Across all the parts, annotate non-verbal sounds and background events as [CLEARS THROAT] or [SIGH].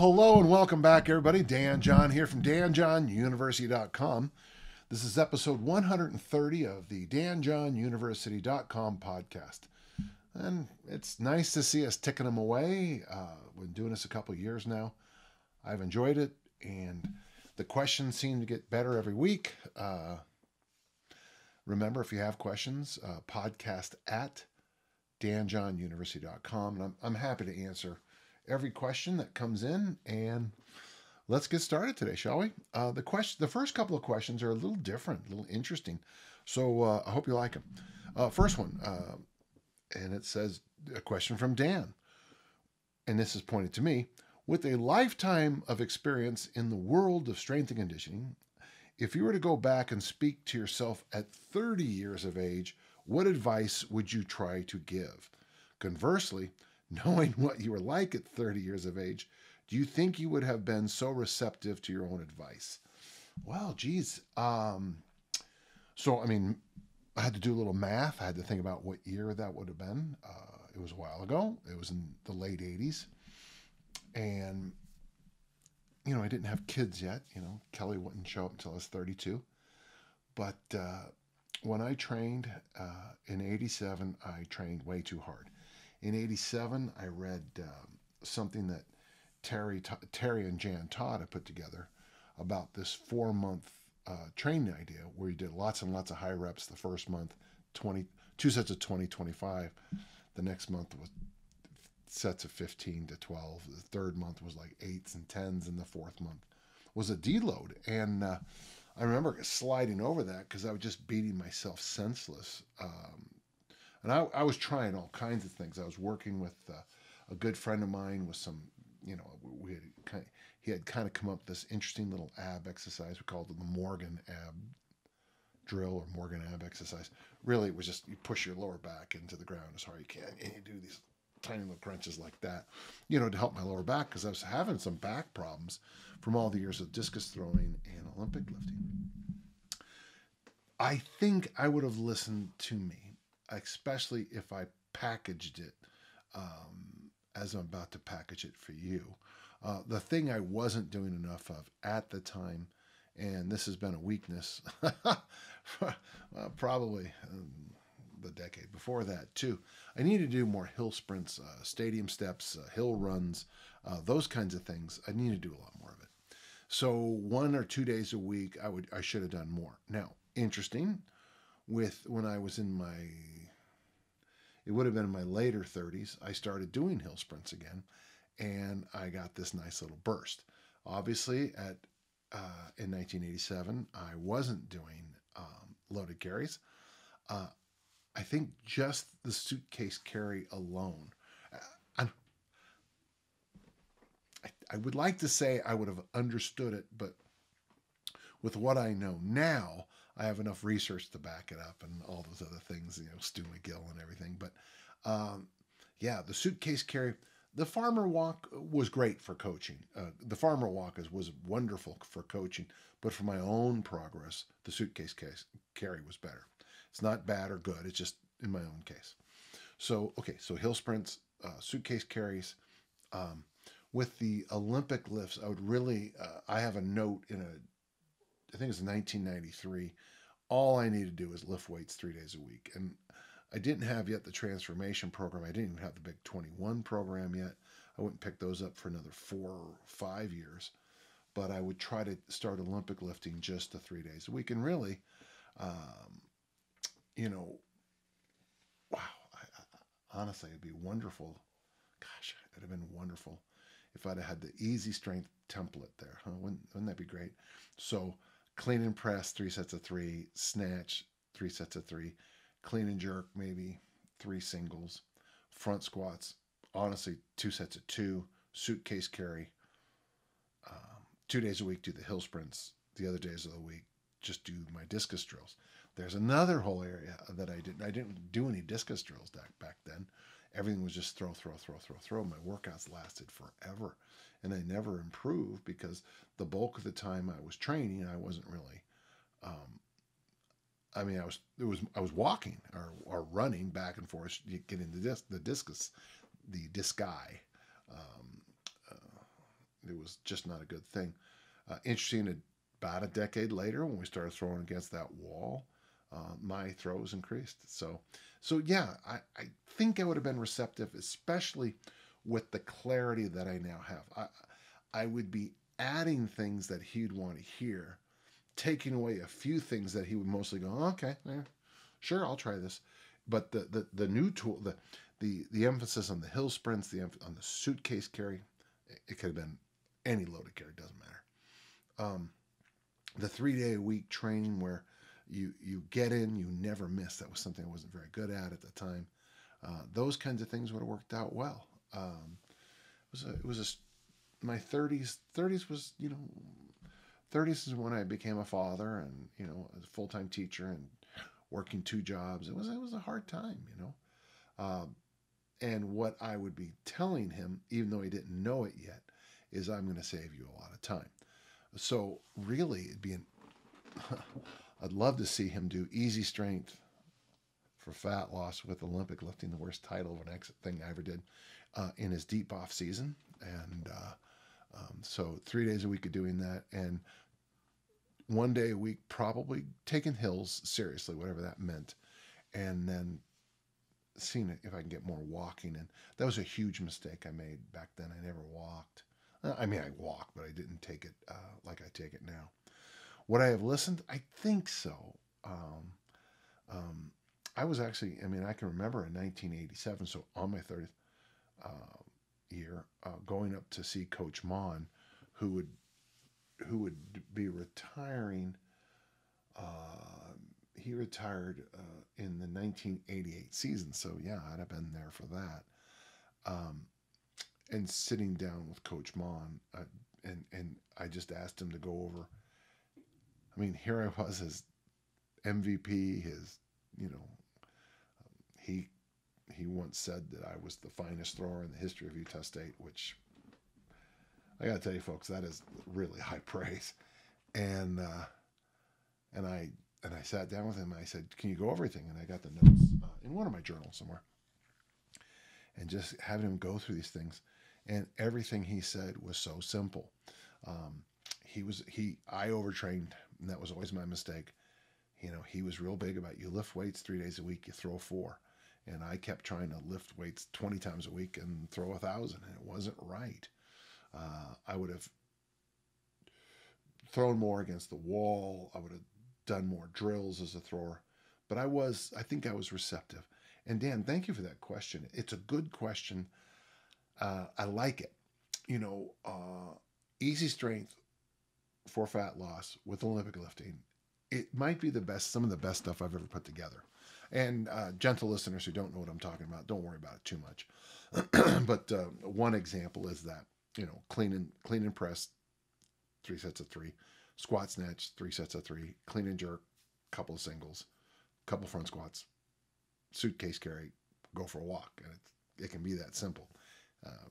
hello, and welcome back, everybody. Dan John here from danjohnuniversity.com. This is episode 130 of the danjohnuniversity.com podcast. And it's nice to see us ticking them away. Uh, we've been doing this a couple years now. I've enjoyed it, and the questions seem to get better every week. Uh, remember, if you have questions, uh, podcast at danjohnuniversity.com. And I'm, I'm happy to answer every question that comes in. And let's get started today, shall we? Uh, the question, the first couple of questions are a little different, a little interesting. So uh, I hope you like them. Uh, first one, uh, and it says a question from Dan, and this is pointed to me. With a lifetime of experience in the world of strength and conditioning, if you were to go back and speak to yourself at 30 years of age, what advice would you try to give? Conversely, knowing what you were like at 30 years of age, do you think you would have been so receptive to your own advice? Well, geez. Um, so, I mean, I had to do a little math. I had to think about what year that would have been. Uh, it was a while ago. It was in the late 80s. And, you know, I didn't have kids yet. You know, Kelly wouldn't show up until I was 32. But uh, when I trained uh, in 87, I trained way too hard. In 87, I read um, something that Terry, Terry and Jan Todd had put together about this four month uh, training idea where you did lots and lots of high reps the first month, 20, two sets of 20, 25. The next month was sets of 15 to 12. The third month was like eights and tens, and the fourth month was a deload. And uh, I remember sliding over that because I was just beating myself senseless. Um, and I, I, was trying all kinds of things. I was working with uh, a good friend of mine with some, you know, we had kind of, he had kind of come up with this interesting little ab exercise. We called it the Morgan ab drill or Morgan ab exercise. Really, it was just you push your lower back into the ground as hard as you can, and you do these tiny little crunches like that, you know, to help my lower back because I was having some back problems from all the years of discus throwing and Olympic lifting. I think I would have listened to me, especially if I packaged it um, as I'm about to package it for you. Uh, the thing I wasn't doing enough of at the time, and this has been a weakness, [LAUGHS] uh, probably um, the decade before that too. I need to do more hill sprints, uh, stadium steps, uh, hill runs, uh, those kinds of things. I need to do a lot more of it. So one or two days a week, I would I should have done more. Now, interesting, with when I was in my, it would have been in my later 30s, I started doing hill sprints again, and I got this nice little burst. Obviously, at uh, in 1987, I wasn't doing um, loaded carries. Uh, I think just the suitcase carry alone. Uh, I, I would like to say I would have understood it, but with what I know now, I have enough research to back it up and all those other things, you know, Stu McGill and everything. But um, yeah, the suitcase carry, the farmer walk was great for coaching. Uh, the farmer walk is, was wonderful for coaching, but for my own progress, the suitcase case, carry was better. It's not bad or good. It's just in my own case. So, okay, so hill sprints, uh, suitcase carries. Um, with the Olympic lifts, I would really, uh, I have a note in a, I think it's 1993. All I need to do is lift weights three days a week. And I didn't have yet the transformation program. I didn't even have the big 21 program yet. I wouldn't pick those up for another four or five years. But I would try to start Olympic lifting just the three days a week. And really, um, you know, wow, I, I, honestly, it'd be wonderful. Gosh, it'd have been wonderful if I'd have had the easy strength template there. Huh? Wouldn't, wouldn't that be great? So, clean and press, three sets of three, snatch, three sets of three, clean and jerk, maybe three singles, front squats, honestly, two sets of two, suitcase carry. Um, two days a week, do the hill sprints. The other days of the week, just do my discus drills. There's another whole area that I didn't. I didn't do any discus drills back back then. Everything was just throw, throw, throw, throw, throw. My workouts lasted forever, and I never improved because the bulk of the time I was training, I wasn't really. Um, I mean, I was it was I was walking or, or running back and forth, getting the disc, the discus, the disc guy, um, uh, it was just not a good thing. Uh, interesting, about a decade later, when we started throwing against that wall, uh, my throws increased. So, so yeah, I, I think I would have been receptive, especially with the clarity that I now have. I, I would be adding things that he'd want to hear, taking away a few things that he would mostly go, okay, yeah, sure, I'll try this. But the, the, the new tool, the, the, the emphasis on the hill sprints, the on the suitcase carry, it could have been any loaded carry, doesn't matter. Um, the three day a week training where you you get in, you never miss. That was something I wasn't very good at at the time. Uh, those kinds of things would have worked out well. Um, it was a, it was a, my 30s 30s was you know 30s is when I became a father and you know a full time teacher and working two jobs. It was it was a hard time, you know. Um, and what I would be telling him, even though he didn't know it yet, is I'm going to save you a lot of time. So really, it'd be an [LAUGHS] I'd love to see him do easy strength for fat loss with Olympic lifting, the worst title of an exit thing I ever did, uh, in his deep off season. And uh, um, so three days a week of doing that, and one day a week probably taking hills seriously, whatever that meant, and then seeing if I can get more walking in. That was a huge mistake I made back then. I never walked. Uh, I mean, I walked, but I didn't take it uh, like I take it now. Would I have listened? I think so. Um, um, I was actually, I mean, I can remember in 1987, so on my 30th uh, year, uh, going up to see Coach Maughan, who would who would be retiring. Uh, he retired uh, in the 1988 season, so yeah, I'd have been there for that. Um, and sitting down with Coach Maughan, uh, and and I just asked him to go over I mean, here I was as MVP. His, you know, he he once said that I was the finest thrower in the history of Utah State, which I got to tell you, folks, that is really high [LAUGHS] praise. And uh, and I and I sat down with him. I said, "Can you go everything?" And I got the notes uh, in one of my journals somewhere. And just having him go through these things, and everything he said was so simple. Um, he was he I overtrained and that was always my mistake. You know, he was real big about you lift weights three days a week, you throw four. And I kept trying to lift weights 20 times a week and throw a thousand, and it wasn't right. Uh, I would have thrown more against the wall. I would have done more drills as a thrower. But I was, I think I was receptive. And Dan, thank you for that question. It's a good question. Uh, I like it. You know, uh, easy strength for fat loss with Olympic lifting, it might be the best, some of the best stuff I've ever put together. And uh, gentle listeners who don't know what I'm talking about, don't worry about it too much. [CLEARS THROAT] but uh, one example is that you know clean and clean and press, three sets of three, squat snatch, three sets of three, clean and jerk, couple of singles, couple front squats, suitcase carry, go for a walk, and it it can be that simple. Uh,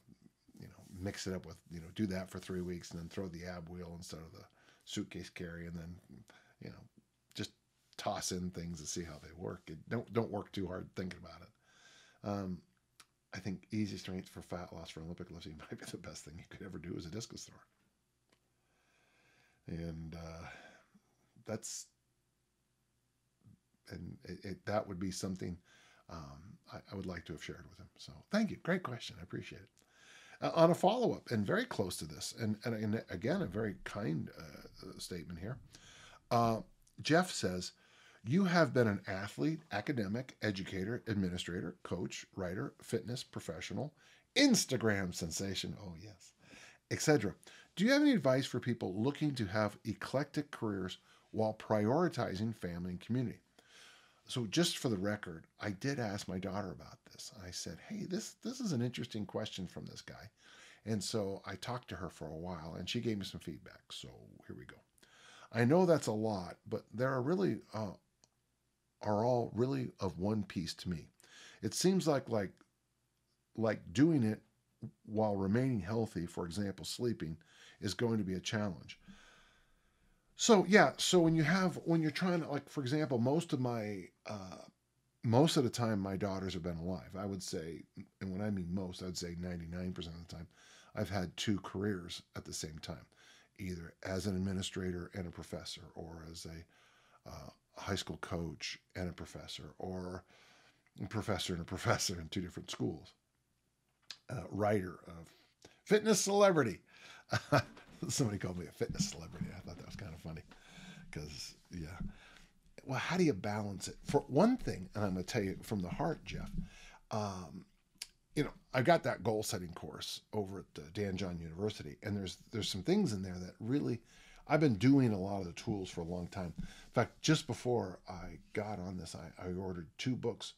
you know, mix it up with you know do that for three weeks and then throw the ab wheel instead of the suitcase carry and then you know toss in things and see how they work. It, don't don't work too hard thinking about it. Um, I think easy strength for fat loss for Olympic lifting [LAUGHS] might be the best thing you could ever do as a discus thrower. And uh, that's and it, it, that would be something um, I, I, would like to have shared with him. So thank you, great question, I appreciate it uh, on a follow up and very close to this. And, and, and again, a very kind uh, statement here. Uh, Jeff says, You have been an athlete, academic, educator, administrator, coach, writer, fitness professional, Instagram sensation, oh yes, etc. Do you have any advice for people looking to have eclectic careers while prioritizing family and community? So just for the record, I did ask my daughter about this. I said, "Hey, this this is an interesting question from this guy." And so I talked to her for a while and she gave me some feedback. So here we go. I know that's a lot, but there are really uh, are all really of one piece to me. It seems like like like doing it while remaining healthy, for example, sleeping, is going to be a challenge. So yeah, so when you have when you're trying to like for example, most of my uh, most of the time my daughters have been alive. I would say, and when I mean most, I'd say 99% of the time, I've had two careers at the same time, either as an administrator and a professor, or as a uh, high school coach and a professor, or a professor and a professor in two different schools. Uh, writer, of fitness celebrity. [LAUGHS] Somebody called me a fitness celebrity. I thought that was kind of funny because, yeah. Well, how do you balance it? For one thing, and I'm going to tell you from the heart, Jeff, um, you know, I got that goal setting course over at uh, Dan John University, and there's there's some things in there that really I've been doing a lot of the tools for a long time. In fact, just before I got on this, I, I ordered two books.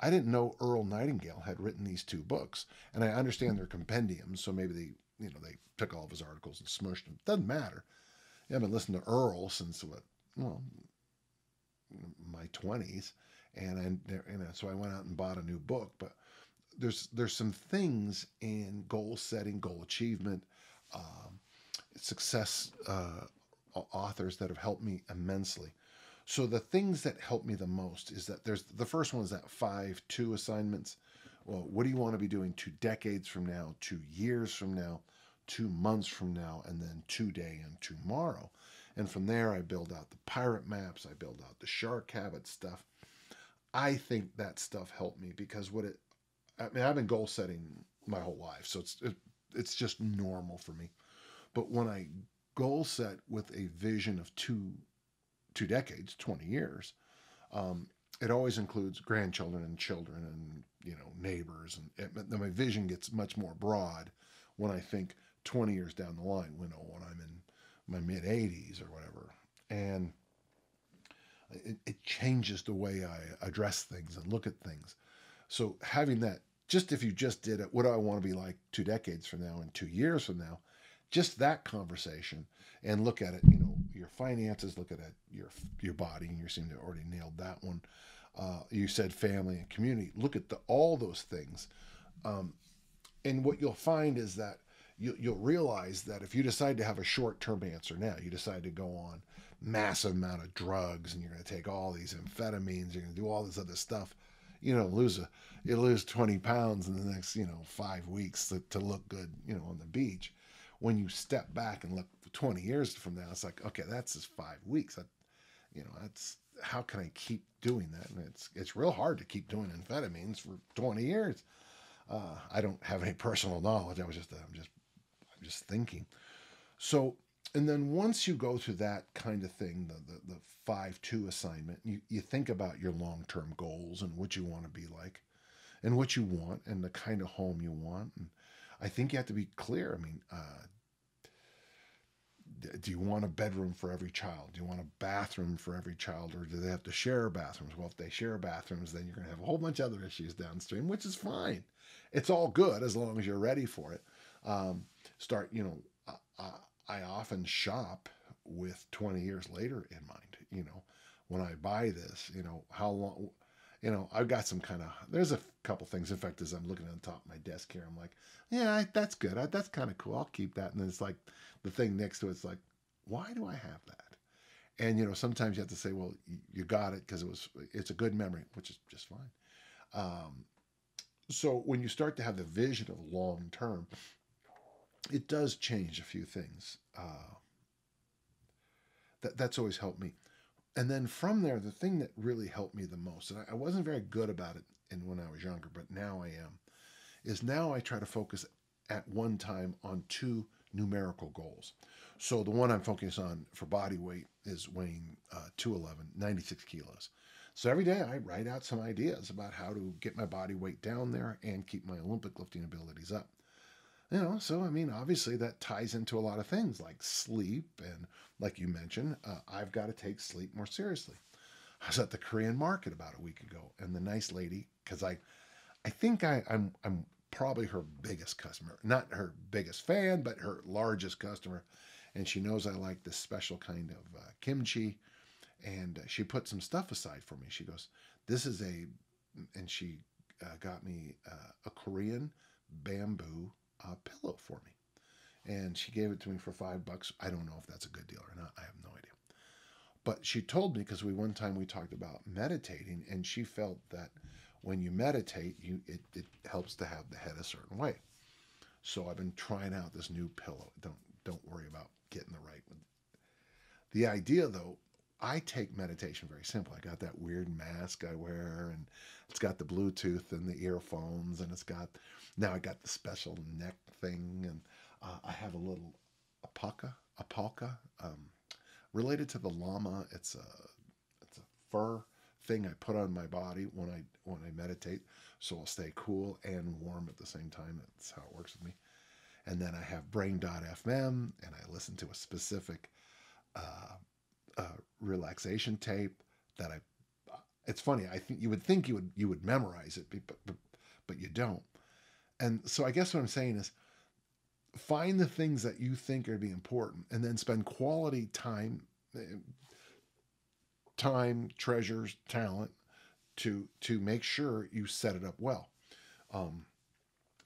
I didn't know Earl Nightingale had written these two books, and I understand they're compendiums, so maybe they you know they took all of his articles and smushed them. Doesn't matter. I've been listening to Earl since what well my twenties, and I and so I went out and bought a new book, but there's there's some things in goal setting, goal achievement, um, success uh, authors that have helped me immensely. So the things that help me the most is that there's the first one is that five two assignments. Well, what do you want to be doing two decades from now, two years from now, two months from now, and then today and tomorrow? And from there, I build out the pirate maps, I build out the shark habit stuff. I think that stuff helped me because what it I mean, I've been goal setting my whole life, so it's it, it's just normal for me. But when I goal set with a vision of two two decades, twenty years, um, it always includes grandchildren and children and you know neighbors, and it, my vision gets much more broad when I think twenty years down the line. Know, when I'm in my mid 80s or whatever, and it, it changes the way I address things and look at things. So having that, just if you just did it, what do I want to be like two decades from now and two years from now? Just that conversation and look at it, you know, your finances, look at it, your your body, and you seem to already nailed that one. Uh, you said family and community. Look at the, all those things. Um, and what you'll find is that you, you'll realize that if you decide to have a short term answer now, you decide to go on massive amount of drugs and you're going to take all these amphetamines, you're going to do all this other stuff you know, lose a you lose 20 pounds in the next, you know, five weeks to, to look good, you know, on the beach. When you step back and look 20 years from now, it's like, okay, that's just five weeks. That, you know, that's how can I keep doing that? And it's it's real hard to keep doing amphetamines for 20 years. Uh, I don't have any personal knowledge. I was just I'm just I'm just thinking. So and then once you go through that kind of thing, the the, the five two assignment, you, you think about your long term goals and what you want to be like, and what you want, and the kind of home you want. And I think you have to be clear. I mean, uh, do you want a bedroom for every child? Do you want a bathroom for every child, or do they have to share bathrooms? Well, if they share bathrooms, then you're going to have a whole bunch of other issues downstream, which is fine. It's all good as long as you're ready for it. Um, start, you know, uh, uh I often shop with 20 years later in mind. You know, when I buy this, you know, how long, you know, I've got some kind of, there's a couple things. In fact, as I'm looking on top of my desk here, I'm like, yeah, that's good. I, that's kind of cool. I'll keep that. And then it's like the thing next to it's like, why do I have that? And, you know, sometimes you have to say, well, you got it because it was, it's a good memory, which is just fine. Um, so when you start to have the vision of long term, it does change a few things. Uh, that that's always helped me. And then from there, the thing that really helped me the most, and I, wasn't very good about it in when I was younger, but now I am, is now I try to focus at one time on two numerical goals. So the one I'm focused on for body weight is weighing uh, 211, 96 kilos. So every day I write out some ideas about how to get my body weight down there and keep my Olympic lifting abilities up. You know, so I mean, obviously that ties into a lot of things like sleep, and like you mentioned, uh, I've got to take sleep more seriously. I was at the Korean market about a week ago, and the nice lady, because I, I think I, I'm I'm probably her biggest customer, not her biggest fan, but her largest customer, and she knows I like this special kind of uh, kimchi, and uh, she put some stuff aside for me. She goes, "This is a," and she uh, got me uh, a Korean bamboo a pillow for me. And she gave it to me for five bucks. I don't know if that's a good deal or not. I have no idea. But she told me because we one time we talked about meditating, and she felt that when you meditate, you it, it helps to have the head a certain way. So I've been trying out this new pillow. Don't don't worry about getting the right one. The idea though, I take meditation very simple. I got that weird mask I wear and it's got the Bluetooth and the earphones and it's got now I got the special neck thing and uh, I have a little apaka, apalka, um, related to the llama. It's a it's a fur thing I put on my body when I when I meditate, so I'll stay cool and warm at the same time. That's how it works with me. And then I have Brain.fm, and I listen to a specific uh, uh, relaxation tape that I. It's funny. I think you would think you would you would memorize it, but but, but you don't. And so I guess what I'm saying is find the things that you think are be important and then spend quality time eh, time treasures talent to to make sure you set it up well. Um,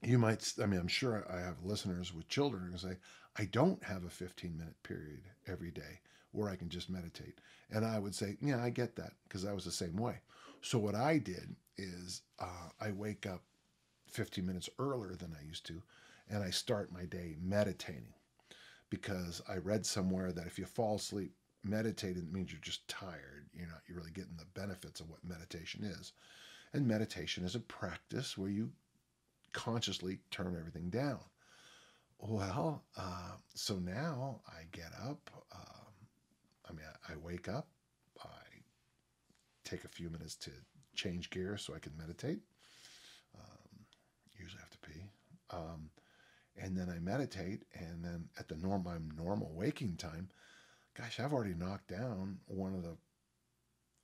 you might i mean i'm sure i have listeners with children who say i don't have a 15 minute period every day where i can just meditate. And i would say yeah i get that because i was the same way. So what i did is uh, i wake up 15 minutes earlier than i used to and I start my day meditating because I read somewhere that if you fall asleep meditating, it means you're just tired. You're not you're really getting the benefits of what meditation is. And meditation is a practice where you consciously turn everything down. Well, uh, so now I get up. Um, I mean, I, I wake up. I take a few minutes to change gear so I can meditate. Um, usually I have to pee. Um, and then I meditate, and then at the norm my normal waking time, gosh, I've already knocked down one of the,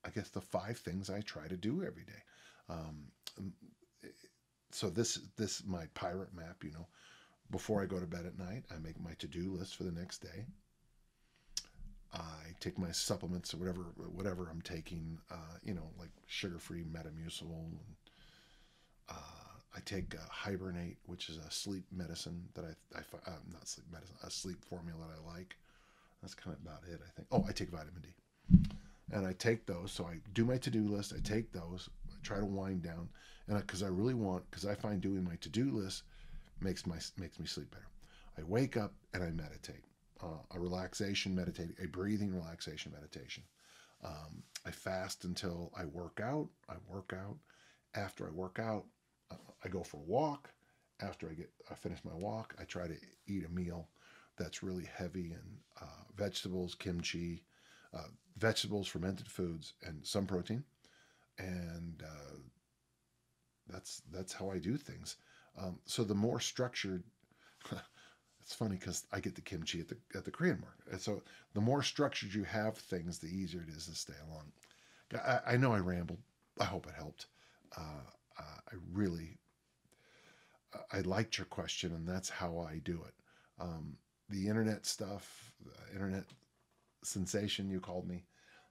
I guess the five things I try to do every day. Um, so this this my pirate map, you know. Before I go to bed at night, I make my to-do list for the next day. I take my supplements or whatever whatever I'm taking, uh, you know, like sugar-free Metamucil and uh, I take uh, Hibernate, which is a sleep medicine that I, I uh, not sleep medicine, a sleep formula that I like. That's kind of about it, I think. Oh, I take vitamin D. And I take those. So I do my to do list. I take those. I try to wind down. And because I, I, really want, because I find doing my to do list makes my makes me sleep better. I wake up and I meditate. Uh, a relaxation meditation, a breathing relaxation meditation. Um, I fast until I work out. I work out. After I work out, I go for a walk. After I get I finish my walk, I try to eat a meal that's really heavy in uh, vegetables, kimchi, uh, vegetables, fermented foods, and some protein. And uh, that's that's how I do things. Um, so the more structured, [LAUGHS] it's funny because I get the kimchi at the at the Korean market. And so the more structured you have things, the easier it is to stay along. I, I know I rambled. I hope it helped. Uh, I really, I liked your question, and that's how I do it. Um, the internet stuff, internet sensation you called me,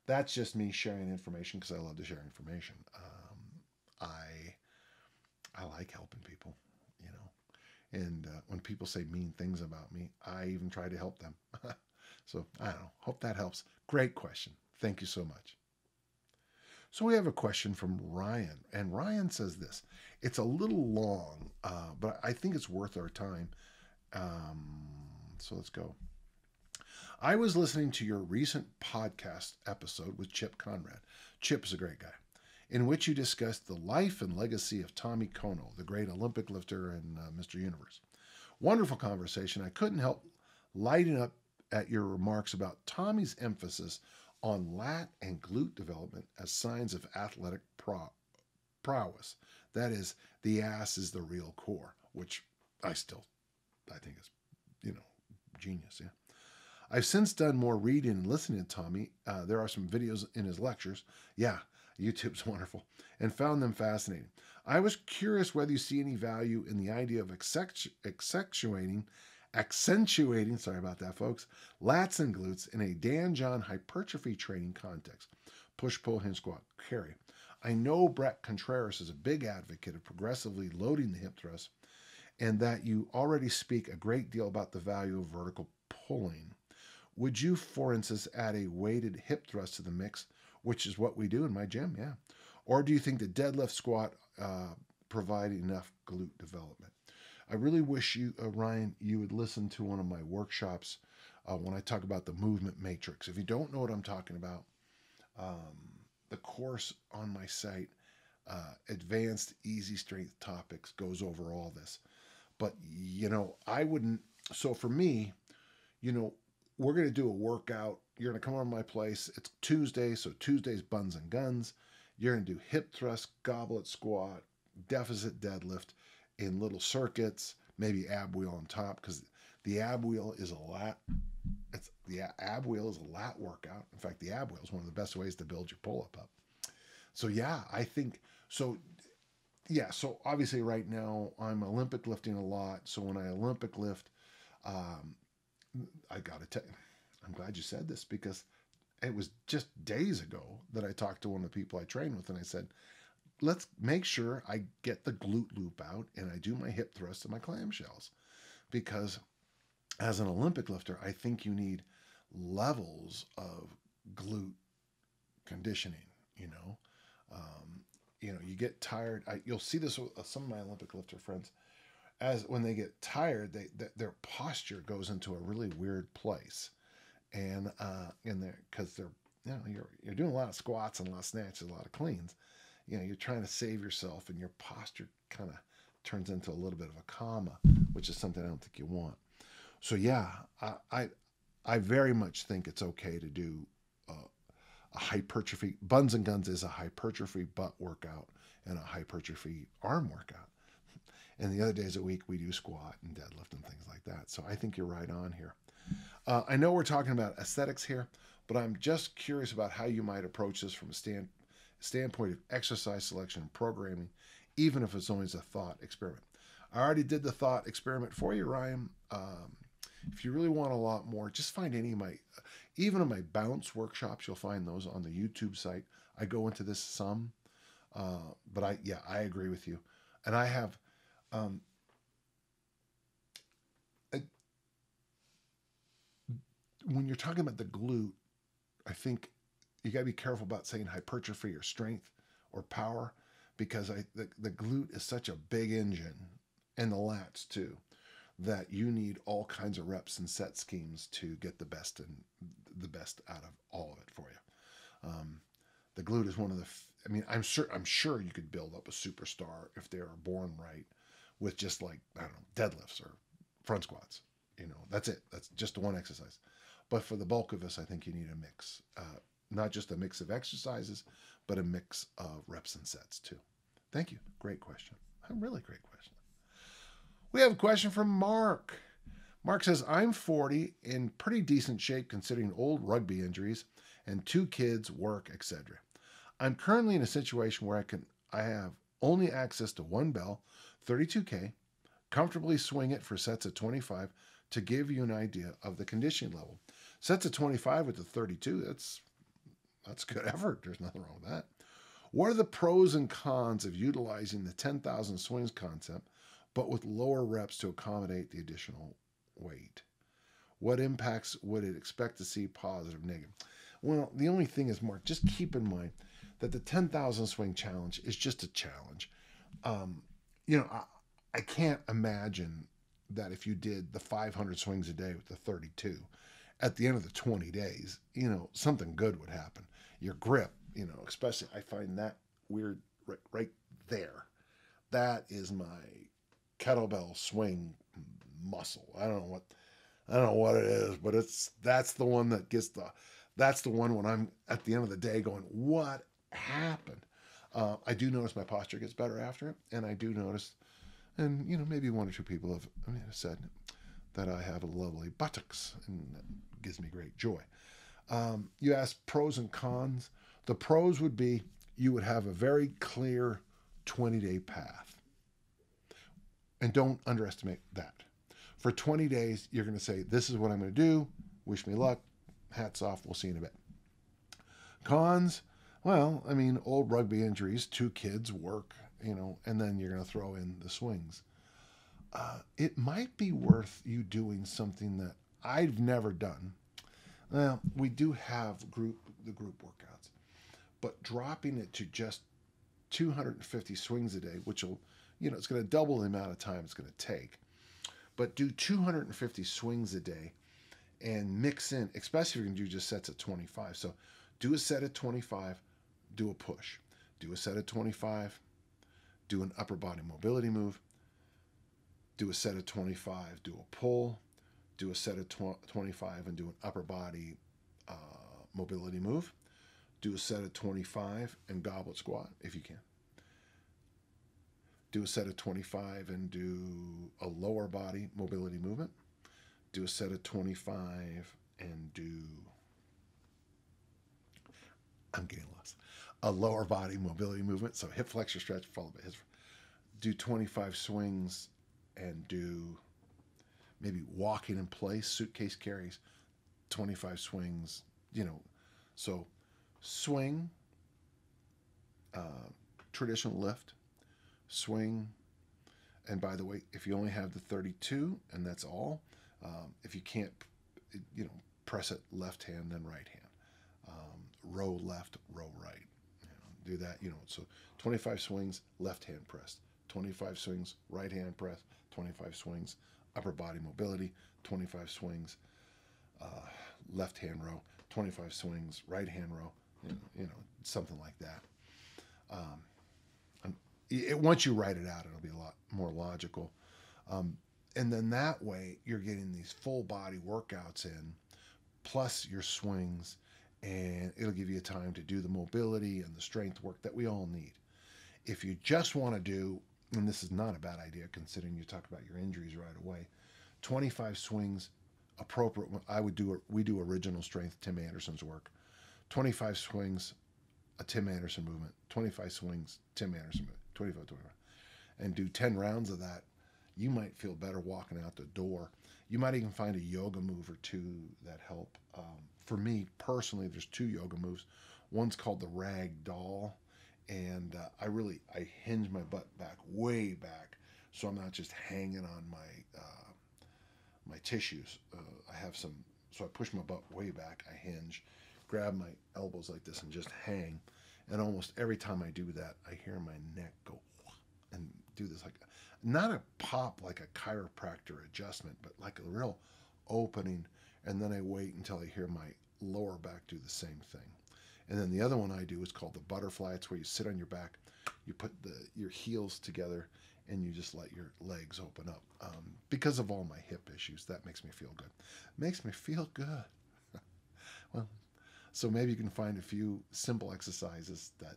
that's just me sharing information because I love to share information. Um, I, I like helping people, you know, and uh, when people say mean things about me, I even try to help them. [LAUGHS] so I don't know. Hope that helps. Great question. Thank you so much. So we have a question from Ryan, and Ryan says this. It's a little long, uh, but I think it's worth our time. Um, so let's go. I was listening to your recent podcast episode with Chip Conrad. Chip is a great guy, in which you discussed the life and legacy of Tommy Kono, the great Olympic lifter and uh, Mr. Universe. Wonderful conversation. I couldn't help lighting up at your remarks about Tommy's emphasis on lat and glute development as signs of athletic pro- prowess. That is, the ass is the real core, which I still, I think is, you know, genius. Yeah. I've since done more reading and listening to Tommy. Uh, there are some videos in his lectures. Yeah, YouTube's [LAUGHS] wonderful, and found them fascinating. I was curious whether you see any value in the idea of accentuating accentuating, sorry about that, folks, lats and glutes in a Dan John hypertrophy training context. Push, pull, hinge, squat, carry. I know Bret Contreras is a big advocate of progressively loading the hip thrust and that you already speak a great deal about the value of vertical pulling. Would you, for instance, add a weighted hip thrust to the mix, which is what we do in my gym? Yeah. Or do you think the deadlift squat uh, provide enough glute development? I really wish you, uh, Ryan, you would listen to one of my workshops uh, when I talk about the movement matrix. If you don't know what I'm talking about, um, the course on my site, uh, Advanced Easy Strength Topics, goes over all this. But, you know, I wouldn't. So for me, you know, we're going to do a workout. You're going to come on my place. It's Tuesday. So Tuesday's buns and guns. You're going to do hip thrust, goblet squat, deficit deadlift in little circuits, maybe ab wheel on top because the ab wheel is a lat. It's the ab wheel is a lat workout. In fact, the ab wheel is one of the best ways to build your pull up up. So yeah, I think so. Yeah, so obviously right now I'm Olympic lifting a lot. So when I Olympic lift, um, I got to tell you, I'm glad you said this because it was just days ago that I talked to one of the people I train with and I said, let's make sure I get the glute loop out and I do my hip thrust and my clamshells. Because as an Olympic lifter, I think you need levels of glute conditioning, you know. Um, you know, you get tired. I, you'll see this with some of my Olympic lifter friends. As when they get tired, they, they their posture goes into a really weird place, and uh, in there because they're you know you're you're doing a lot of squats and a lot of snatches, a lot of cleans, you know, you're trying to save yourself and your posture kind of turns into a little bit of a comma, which is something I don't think you want. So yeah, I I, I very much think it's okay to do uh, a hypertrophy. Buns and Guns is a hypertrophy butt workout and a hypertrophy arm workout. And the other days a week we do squat and deadlift and things like that. So I think you're right on here. Uh, I know we're talking about aesthetics here, but I'm just curious about how you might approach this from a stand standpoint of exercise selection and programming, even if it's only as a thought experiment. I already did the thought experiment for you, Ryan. Um, if you really want a lot more, just find any of my, even in my bounce workshops, you'll find those on the YouTube site. I go into this some, uh, but I, yeah, I agree with you. And I have, um, when you're talking about the glute, I think you got to be careful about saying hypertrophy or strength or power because I, the, the glute is such a big engine and the lats too that you need all kinds of reps and set schemes to get the best and the best out of all of it for you. Um, the glute is one of the. I mean, I'm sure I'm sure you could build up a superstar if they are born right with just like I don't know deadlifts or front squats. You know, that's it. That's just one exercise. But for the bulk of us, I think you need a mix. Uh, not just a mix of exercises, but a mix of reps and sets too. Thank you. Great question. A really great question. We have a question from Mark. Mark says, I'm 40 in pretty decent shape considering old rugby injuries and two kids, work, etc. I'm currently in a situation where I can I have only access to one bell, 32K, comfortably swing it for sets of 25 to give you an idea of the conditioning level. Sets of 25 with the 32, that's that's good [LAUGHS] effort. There's nothing wrong with that. What are the pros and cons of utilizing the 10,000 swings concept, but with lower reps to accommodate the additional weight? What impacts would it expect to see positive, negative? Well, the only thing is, Mark, just keep in mind that the 10,000 swing challenge is just a challenge. Um, you know, I, I can't imagine that if you did the 500 swings a day with the 32, at the end of the 20 days, you know, something good would happen your grip, you know, especially I find that weird right, right there. That is my kettlebell swing muscle. I don't know what I don't know what it is, but it's that's the one that gets the that's the one when I'm at the end of the day going, what happened? Uh, I do notice my posture gets better after it, and I do notice, and you know maybe one or two people have I mean, said that I have a lovely buttocks, and that gives me great joy. Um, you ask pros and cons. The pros would be you would have a very clear 20 day path. And don't underestimate that. For 20 days, you're going to say, This is what I'm going to do. Wish me luck. Hats off. We'll see you in a bit. Cons, well, I mean, old rugby injuries, two kids, work, you know, and then you're going to throw in the swings. Uh, it might be worth you doing something that I've never done well, we do have group the group workouts, but dropping it to just 250 swings a day, which will, you know, it's going to double the amount of time it's going to take. But do 250 swings a day and mix in, especially if you can do just sets of 25. So do a set of 25, do a push. Do a set of 25, do an upper body mobility move, do a set of 25, do a pull, do a set of tw- 25 and do an upper body uh, mobility move, do a set of 25 and goblet squat if you can. Do a set of 25 and do a lower body mobility movement. Do a set of 25 and do. I'm getting lost. A lower body mobility movement. So hip flexor stretch, followed by his. Do 25 swings and do maybe walking in place, suitcase carries, 25 swings, you know. So swing, uh, traditional lift, swing, and by the way, if you only have the 32 and that's all, um, if you can't, you know, press it left hand, then right hand. Um, row left, row right. You know, do that, you know. So 25 swings, left hand pressed. 25 swings, right hand press. 25 swings, upper body mobility, 25 swings, uh, left hand row, 25 swings, right hand row, you know, you know something like that. Um, it, once you write it out, it'll be a lot more logical. Um, and then that way, you're getting these full body workouts in, plus your swings, and it'll give you time to do the mobility and the strength work that we all need. If you just want to do and this is not a bad idea considering you talk about your injuries right away. 25 swings appropriate. I would do we do original strength Tim Anderson's work. 25 swings, a Tim Anderson movement. 25 swings, Tim Anderson movement. 25, 25, and do 10 rounds of that. You might feel better walking out the door. You might even find a yoga move or two that help. Um, for me personally, there's two yoga moves. One's called the rag doll and uh, I really I hinge my butt back way back, so I'm not just hanging on my uh, my tissues. Uh, I have some, so I push my butt way back. I hinge, grab my elbows like this, and just hang. And almost every time I do that, I hear my neck go [LAUGHS] and do this like not a pop like a chiropractor adjustment, but like a real opening. And then I wait until I hear my lower back do the same thing. And then the other one I do is called the butterfly. It's where you sit on your back, you put the your heels together, and you just let your legs open up. Um, because of all my hip issues, that makes me feel good. Makes me feel good. [LAUGHS] well, so maybe you can find a few simple exercises that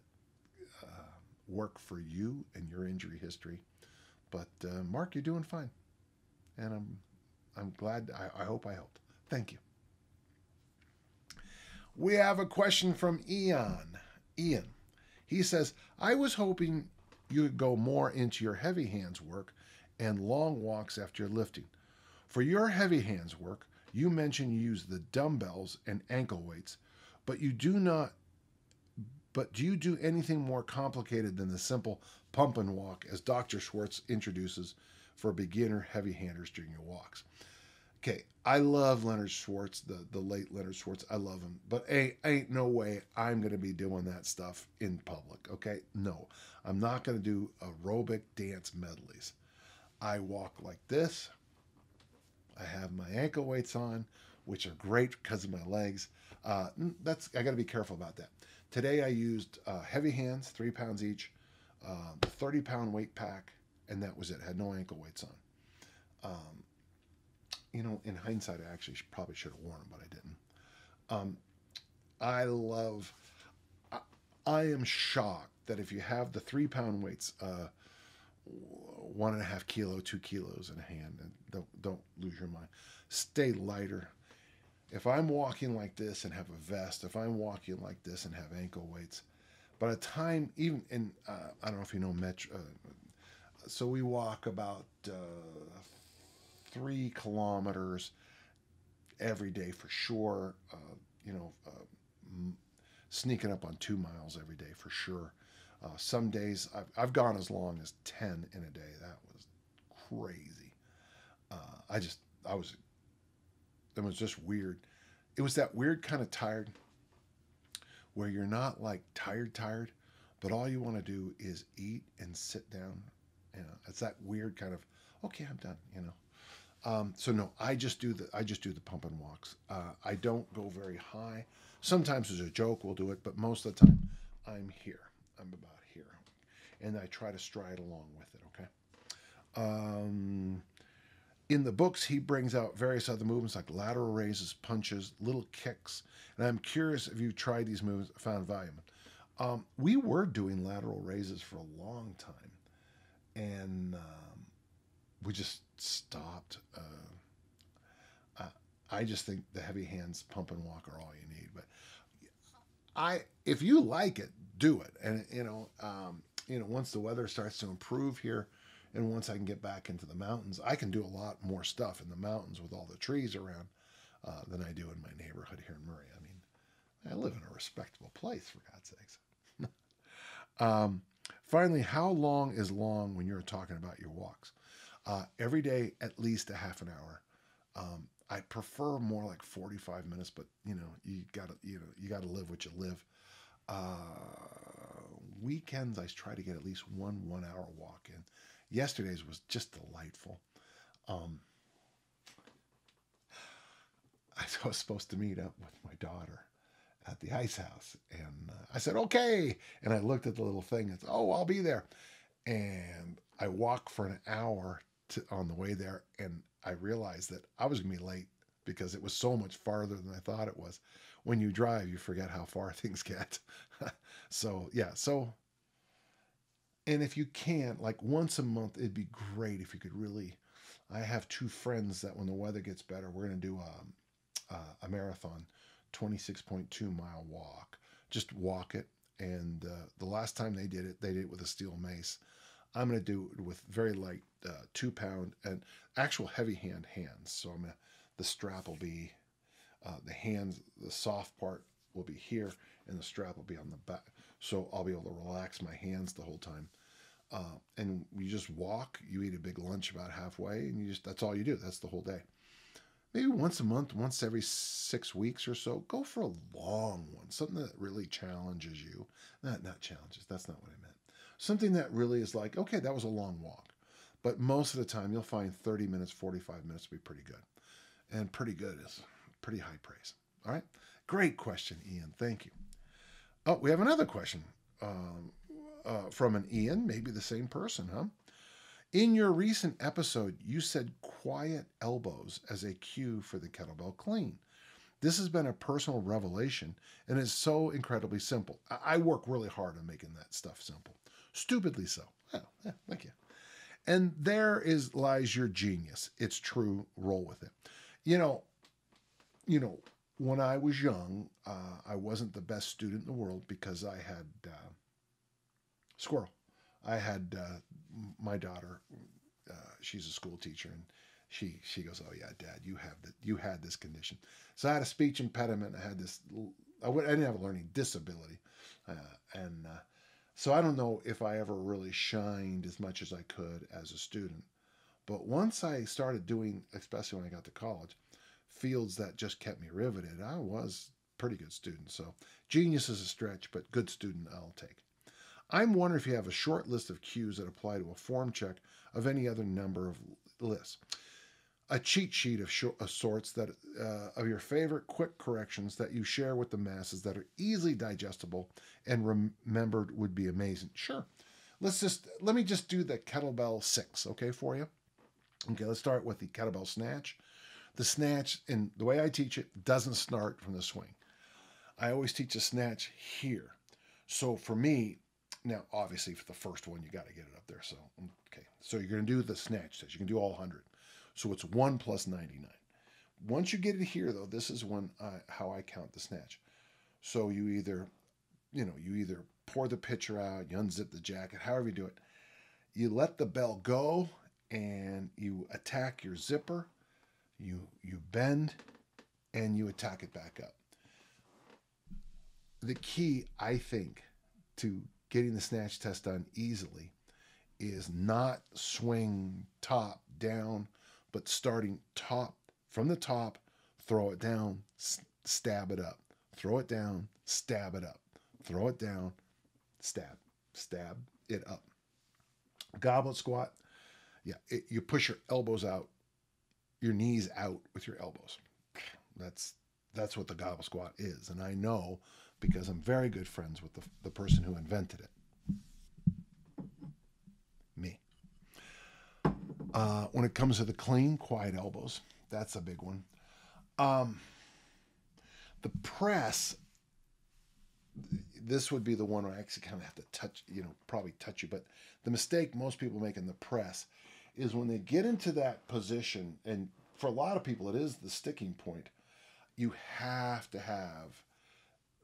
uh, work for you and your injury history. But uh, Mark, you're doing fine, and I'm I'm glad. I, I hope I helped. Thank you. We have a question from Ian. Ian. He says, I was hoping you could go more into your heavy hands work and long walks after lifting. For your heavy hands work, you mentioned you use the dumbbells and ankle weights, but you do not but do you do anything more complicated than the simple pump and walk as Dr. Schwartz introduces for beginner heavy handers during your walks? Okay, I love Leonard Schwartz, the the late Leonard Schwartz. I love him, but ain't ain't no way I'm gonna be doing that stuff in public. Okay, no, I'm not gonna do aerobic dance medleys. I walk like this. I have my ankle weights on, which are great because of my legs. Uh, that's I got to be careful about that. Today I used uh, heavy hands, three pounds each, uh, 30 pound weight pack, and that was it. Had no ankle weights on. Um, you know, in hindsight, I actually probably should have worn them, but I didn't. Um, I love. I, I, am shocked that if you have the three pound weights, uh, one and a half kilo, two kilos in hand, and don't don't lose your mind. Stay lighter. If I'm walking like this and have a vest, if I'm walking like this and have ankle weights, by the time even in uh, I don't know if you know Metro. Uh, so we walk about uh, three kilometers every day for sure. Uh, you know, uh, sneaking up on two miles every day for sure. Uh, some days I've, I've gone as long as 10 in a day. That was crazy. Uh, I just, I was, it was just weird. It was that weird kind of tired where you're not like tired, tired, but all you want to do is eat and sit down You know, it's that weird kind of okay, I'm done. You know. Um, so no, I just do the I just do the pump and walks. Uh, I don't go very high. Sometimes as a joke we'll do it, but most of the time I'm here. I'm about here, and I try to stride along with it. Okay. Um, in the books, he brings out various other movements like lateral raises, punches, little kicks, and I'm curious if you tried these moves, found value. Um, we were doing lateral raises for a long time, and um, we just stopped. Uh, I, I just think the heavy hands pump and walk are all you need. But I, if you like it, do it. And you know, um, you know, once the weather starts to improve here, and once I can get back into the mountains, I can do a lot more stuff in the mountains with all the trees around uh, than I do in my neighborhood here in Murray. I mean, I live in a respectable place, for God's sakes. [LAUGHS] um, finally, how long is long when you're talking about your walks? Uh, every day, at least a half an hour. Um, I prefer more like 45 minutes, but you know, you gotta, you know, you gotta live what you live. Uh, weekends, I try to get at least one one hour walk in. Yesterday's was just delightful. Um, [LAUGHS] I was supposed to meet up with my daughter at the ice house, and uh, I said okay. And I looked at the little thing. It's oh, I'll be there. And I walk for an hour to, on the way there, and I realized that I was gonna be late because it was so much farther than I thought it was. When you drive, you forget how far [LAUGHS] things get. [LAUGHS] so yeah, so and if you can't, like once a month, it'd be great if you could really. I have two friends that when the weather gets better, we're to do a, a, a marathon, 26.2 mile walk. Just walk it. And uh, the last time they did it, they did it with a steel mace. I'm going to do it with very light, uh, two pound and actual heavy hand hands. So I'm gonna, the strap will be, uh, the hands, the soft part will be here, and the strap will be on the back. So I'll be able to relax my hands the whole time. Uh, and you just walk, you eat a big lunch about halfway, and you just that's all you do. That's the whole day. Maybe once a month, once every six weeks or so, go for a long one, something that really challenges you. Not not challenges. That's not what I meant. Something that really is like, okay, that was a long walk, but most of the time you'll find 30 minutes, 45 minutes to be pretty good, and pretty good is pretty high praise. All right, great question, Ian. Thank you. Oh, we have another question. Um, uh, from an Ian, maybe the same person, huh? In your recent episode, you said quiet elbows as a cue for the kettlebell clean. This has been a personal revelation and is so incredibly simple. I work really hard on making that stuff simple. Stupidly so. Yeah, thank you. And there is lies your genius. It's true. Roll with it. You know, you know, when I was young, uh, I wasn't the best student in the world because I had uh, squirrel. I had uh, my daughter. Uh, she's a school teacher, and she she goes, "Oh yeah, Dad, you have that. You had this condition." So I had a speech impediment. I had this. I, I didn't have a learning disability, uh, and uh, so I don't know if I ever really shined as much as I could as a student. But once I started doing, especially when I got to college, fields that just kept me riveted, I was pretty good student. So genius is a stretch, but good student I'll take. I'm wondering if you have a short list of cues that apply to a form check of any other number of lists. A cheat sheet of, of sorts that uh, of your favorite quick corrections that you share with the masses that are easily digestible and remembered would be amazing. Sure. Let's just let me just do the kettlebell six, okay, for you. Okay, let's start with the kettlebell snatch. The snatch, and the way I teach it, doesn't start from the swing. I always teach a snatch here. So for me, now, obviously, for the first one, you got to get it up there. So, okay. So you're going to do the snatch test. You can do all 100. So it's 1 plus 99. Once you get it here, though, this is when uh, how I count the snatch. So you either, you know, you either pour the pitcher out, you unzip the jacket, however you do it. You let the bell go and you attack your zipper. You you bend and you attack it back up. The key, I think, to getting the snatch test done easily is not swing top down, but starting top from the top, throw it down, stab it up, throw it down, stab it up, throw it down, stab, stab it up. Goblet squat, yeah, it, you push your elbows out, your knees out with your elbows. That's that's what the goblet squat is, and I know because I'm very good friends with the, the person who invented it. Me. Uh, when it comes to the clean, quiet elbows, that's a big one. Um, the press, this would be the one where I actually kind of have to touch, you know, probably touch you. But the mistake most people make in the press is when they get into that position, and for a lot of people, it is the sticking point. You have to have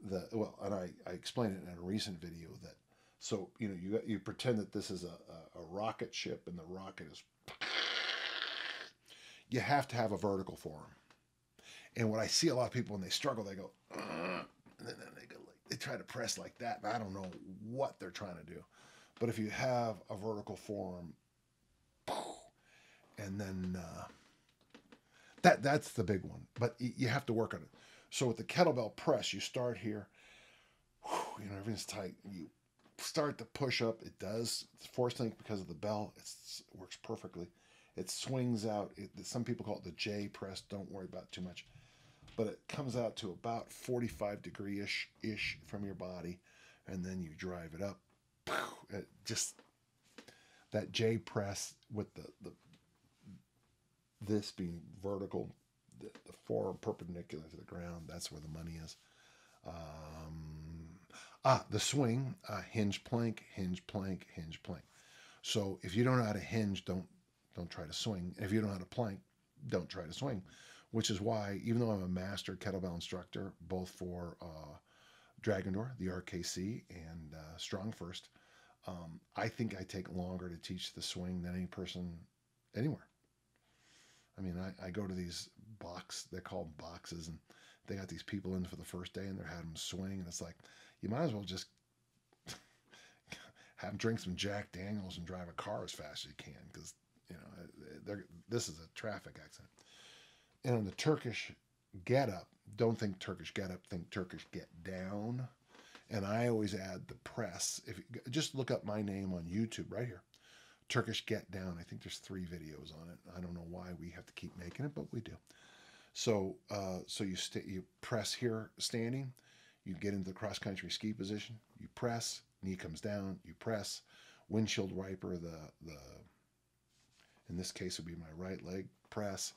the well, and I, I explained it in a recent video that so you know you you pretend that this is a, a, a rocket ship and the rocket is you have to have a vertical form. And what I see a lot of people when they struggle, they go, and then they go like they try to press like that, I don't know what they're trying to do. But if you have a vertical form, and then uh, that that's the big one. But you have to work on it. So with the kettlebell press, you start here. You know everything's tight. You start to push up. It does force link because of the bell. It's, it works perfectly. It swings out. It, some people call it the J press. Don't worry about too much. But it comes out to about 45 degree ish ish from your body, and then you drive it up. It just that J press with the, the this being vertical, the, the forearm perpendicular to the ground. That's where the money is. Um, ah, the swing, uh, hinge plank, hinge plank, hinge plank. So if you don't know how to hinge, don't don't try to swing. If you don't know how to plank, don't try to swing. Which is why, even though I'm a master kettlebell instructor, both for uh, Dragon Door, the RKC, and uh, Strong First, um, I think I take longer to teach the swing than any person anywhere. I mean, I, I go to these box, they call them boxes, and they got these people in for the first day and they're having them swing. And it's like, you might as well just [LAUGHS] have them drink some Jack Daniels and drive a car as fast as you can because you know, this is a traffic accident. And on the Turkish get up, don't think Turkish get up, think Turkish get down. And I always add the press. If just look up my name on YouTube right here, Turkish get down. I think there's three videos on it. I don't know why we have to keep making it, but we do. So, uh, so you you press here standing, you get into the cross country ski position. You press, knee comes down. You press, windshield wiper the the in this case would be my right leg press.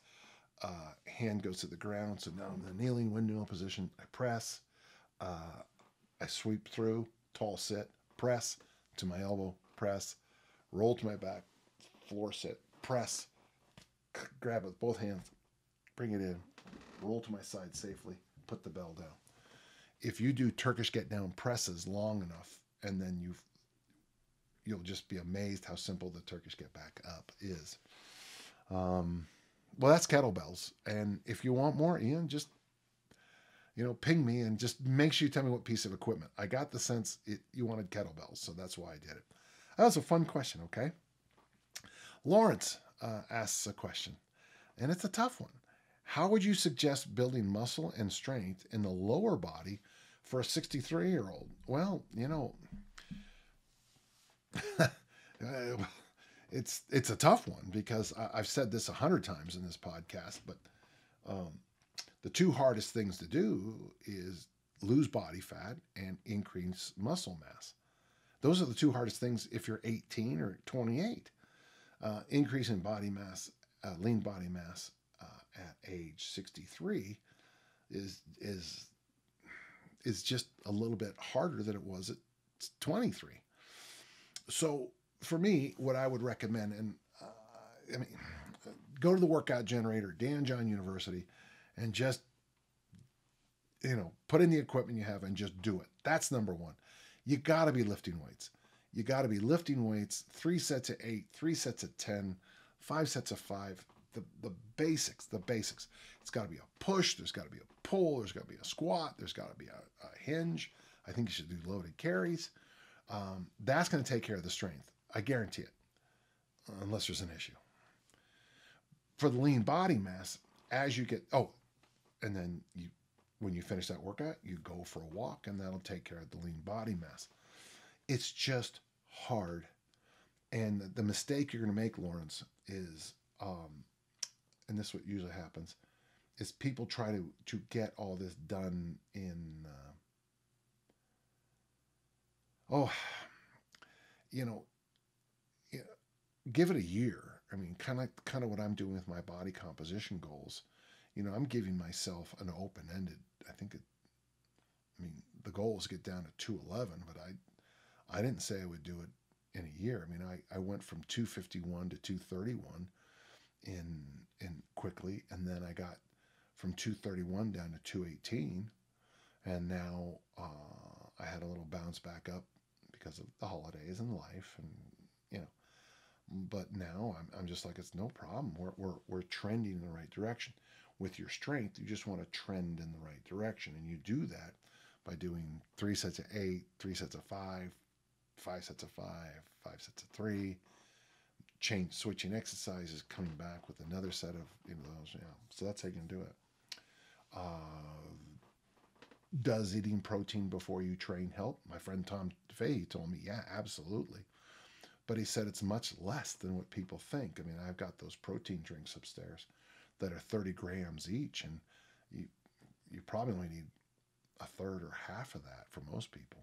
Uh, hand goes to the ground. So now I'm in the kneeling windmill position. I press. Uh, I sweep through, tall sit, press to my elbow, press, roll to my back, floor sit, press, grab with both hands, bring it in, roll to my side safely, put the bell down. If you do Turkish get down presses long enough, and then you you'll just be amazed how simple the Turkish get back up is. Um, well, that's kettlebells. And if you want more, Ian, just you know, ping me and just make sure you tell me what piece of equipment. I got the sense it, you wanted kettlebells, so that's why I did it. That was a fun question, okay? Lawrence uh, asks a question, and it's a tough one. How would you suggest building muscle and strength in the lower body for a 63 year old? Well, you know, [LAUGHS] it's it's a tough one because I, have said this a hundred times in this podcast, but um, the two hardest things to do is lose body fat and increase muscle mass. Those are the two hardest things if you're 18 or 28. Uh, increase in body mass, uh, lean body mass uh, at age 63 is is is just a little bit harder than it was at 23 so for me, what I would recommend, and uh, I mean, go to the workout generator, Dan John University, and just you know put in the equipment you have and just do it. That's number one. You got to be lifting weights. You got to be lifting weights. Three sets of eight, three sets of ten, five sets of five. The the basics, the basics. It's got to be a push. There's got to be a pull. There's got to be a squat. There's got to be a, a hinge. I think you should do loaded carries. Um, that's going to take care of the strength. I guarantee it, unless there's an issue. For the lean body mass, as you get, oh, and then you, when you finish that workout, you go for a walk, and that'll take care of the lean body mass. It's just hard And the mistake you're going to make, Lawrence, is, um, and this is what usually happens, is people try to to get all this done in. Uh, oh, you know, give it a year. I mean, kind of kind of what I'm doing with my body composition goals. You know, I'm giving myself an open ended. I think it. I mean, the goal is get down to 211, but I, I didn't say I would do it in a year. I mean, I, I went from 251 to 231 in in quickly, and then I got from 231 down to 218, and now uh, I had a little bounce back up because of the holidays and life, and you know. But now I'm, I'm just like it's no problem. We're, we're we're trending in the right direction. With your strength, you just want to trend in the right direction, and you do that by doing three sets of eight, three sets of five, five sets of five, five sets of three, change switching exercises, coming back with another set of you know those. Yeah, so that's how you can do it. Uh, does eating protein before you train help? My friend Tom Fahey told me, yeah, absolutely. But he said it's much less than what people think. I mean, I've got those protein drinks upstairs that are 30 grams each, and you you probably only need a third or half of that for most people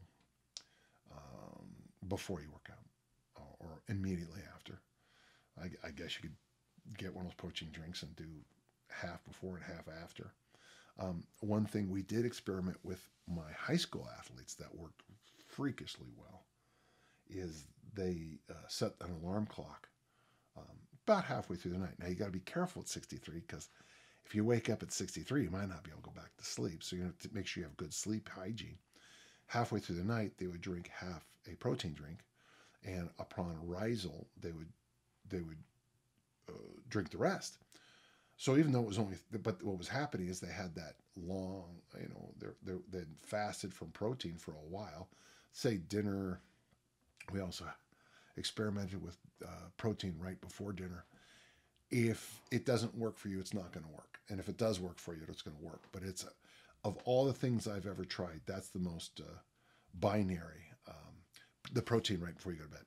um, before you work out or, or immediately after. I, I, guess you could get one of those protein drinks and do half before and half after. Um, one thing we did experiment with my high school athletes that worked freakishly well is they uh, set an alarm clock um, about halfway through the night. Now you got to be careful at 63 because if you wake up at 63, you might not be able to go back to sleep. So you have to make sure you have good sleep hygiene. Halfway through the night, they would drink half a protein drink, and upon risal, they would they would uh, drink the rest. So even though it was only, but what was happening is they had that long, you know, they they fasted from protein for a while. Say dinner, we also experimented with uh, protein right before dinner. If it doesn't work for you, it's not going to work, and if it does work for you, it's going to work. But it's a, of all the things I've ever tried, that's the most uh, binary. Um, the protein right before you go to bed.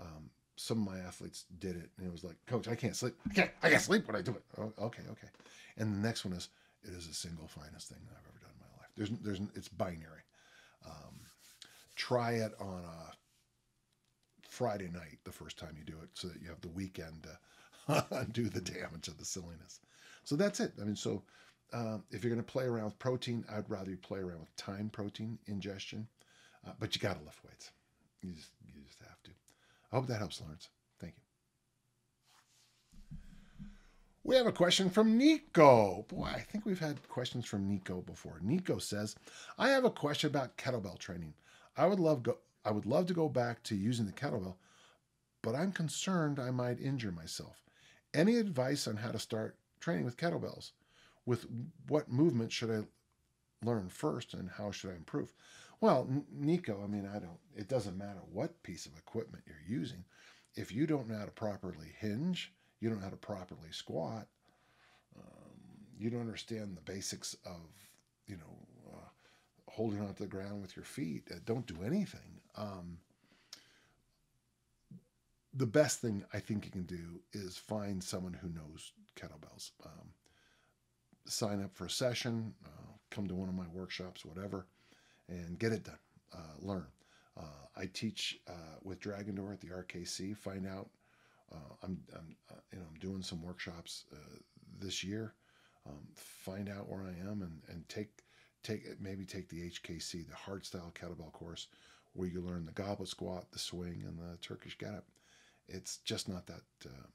Um, some of my athletes did it, and it was like, Coach, I can't sleep. I can't. I can't sleep when I do it. Oh, okay, okay. And the next one is, it is the single finest thing I've ever done in my life. There's, there's, it's binary. Um, try it on a Friday night the first time you do it, so that you have the weekend to [LAUGHS] undo the damage of the silliness. So that's it. I mean, so uh, if you're going to play around with protein, I'd rather you play around with time protein ingestion, uh, but you got to lift weights. You just, you just have to. I hope that helps, Lawrence. Thank you. We have a question from Nico. Boy, I think we've had questions from Nico before. Nico says, "I have a question about kettlebell training. I would love go I would love to go back to using the kettlebell, but I'm concerned I might injure myself. Any advice on how to start training with kettlebells? With what movement should I learn first and how should I improve?" Well, Nico, I mean, I don't, it doesn't matter what piece of equipment you're using. If you don't know how to properly hinge, you don't know how to properly squat, um, you don't understand the basics of, you know, uh, holding onto the ground with your feet, uh, don't do anything. Um, the best thing I think you can do is find someone who knows kettlebells. Um, sign up for a session, uh, come to one of my workshops, whatever and get it done. Uh, learn. Uh, I teach uh, with Dragon Door at the RKC. Find out. Uh, I'm, I'm you know I'm doing some workshops this year. Um, find out where I am and and take take maybe take the HKC, the hard style kettlebell course, where you learn the goblet squat, the swing, and the Turkish get up. It's just not that. Uh,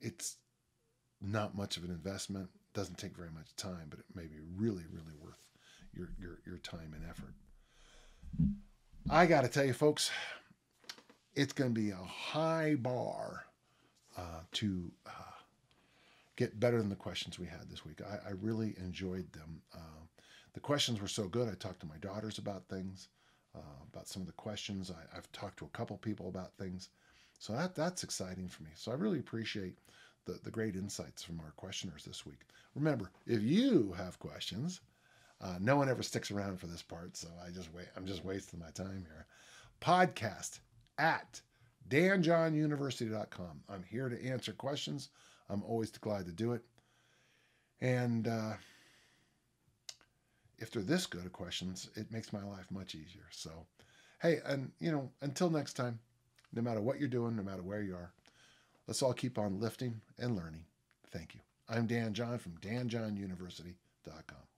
it's not much of an investment. Doesn't take very much time, but it may be really, really worth your your your time and effort. I got to tell you, folks, it's going to be a high bar uh, to uh, get better than the questions we had this week. I, I really enjoyed them. Uh, the questions were so good. I talked to my daughters about things, uh, about some of the questions. I, have talked to a couple people about things. So that that's exciting for me. So I really appreciate the, the great insights from our questioners this week. Remember, if you have questions, uh, no one ever sticks around for this part, so I just wait. I'm just wasting my time here. Podcast at danjohnuniversity.com. I'm here to answer questions. I'm always glad to do it. And uh, if they're this good of questions, it makes my life much easier. So, hey, and you know, until next time, no matter what you're doing, no matter where you are, let's all keep on lifting and learning. Thank you. I'm Dan John from danjohnuniversity.com.